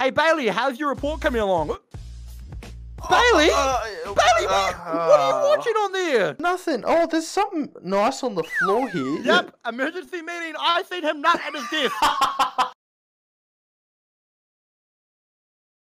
Hey Bailey, how's your report coming along? Uh, Bailey, Uh, Bailey, what, what are you uh, watching on there? Nothing. Oh, there's something nice on the floor here. Yep, emergency meeting. I seen him nut at his desk.